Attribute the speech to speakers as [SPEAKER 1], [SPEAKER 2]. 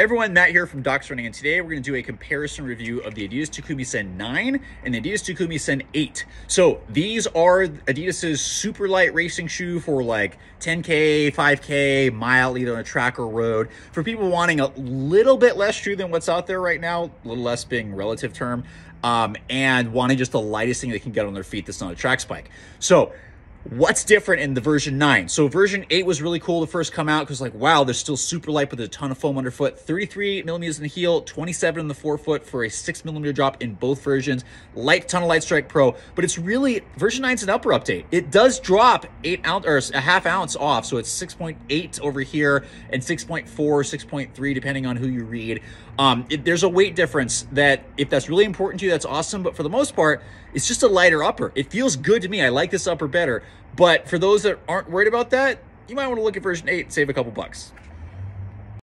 [SPEAKER 1] Hey everyone, Matt here from Docs Running, and today we're going to do a comparison review of the Adidas Takumi Sen 9 and the Adidas Takumi Sen 8. So these are Adidas's super light racing shoe for like 10K, 5K, mile, either on a track or road. For people wanting a little bit less shoe than what's out there right now, a little less being relative term, um, and wanting just the lightest thing they can get on their feet that's not a track spike. So What's different in the version 9? So version 8 was really cool to first come out because like, wow, they're still super light with a ton of foam underfoot. 33 millimeters in the heel, 27 in the forefoot for a 6 millimeter drop in both versions. Light ton of Lightstrike Pro, but it's really, version 9 is an upper update. It does drop 8 ounce, or a half ounce off, so it's 6.8 over here and 6.4, 6.3, depending on who you read. Um, it, there's a weight difference that if that's really important to you, that's awesome, but for the most part, it's just a lighter upper. It feels good to me. I like this upper better. But for those that aren't worried about that, you might want to look at version 8 and save a couple bucks.